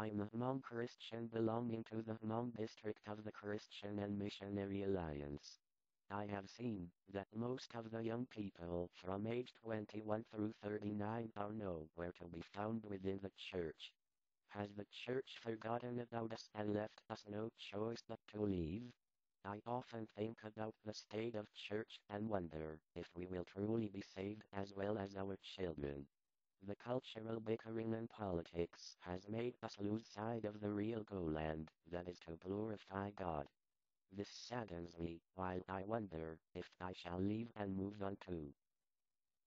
I'm a Hmong Christian belonging to the Hmong district of the Christian and Missionary Alliance. I have seen that most of the young people from age 21 through 39 are nowhere to be found within the church. Has the church forgotten about us and left us no choice but to leave? I often think about the state of church and wonder if we will truly be saved as well as our children. The cultural bickering and politics has made us lose sight of the real goal and that is to glorify God. This saddens me, while I wonder if I shall leave and move on to